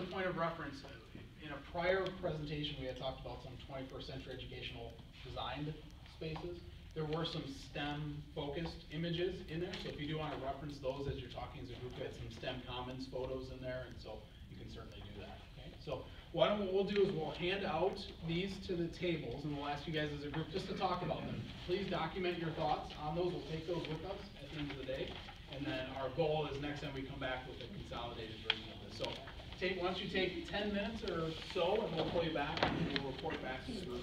a point of reference, in a prior presentation, we had talked about some twenty-first century educational designed spaces. There were some STEM-focused images in there, so if you do wanna reference those as you're talking as a group, we had some STEM Commons photos in there, and so you can certainly do that, okay? So, what we'll do is we'll hand out these to the tables, and we'll ask you guys as a group just to talk about them. Please document your thoughts on those, we'll take those with us at the end of the day. And then our goal is next time we come back with a consolidated version take, why don't you take ten minutes or so, and we'll pull you back, and we'll report back to the group.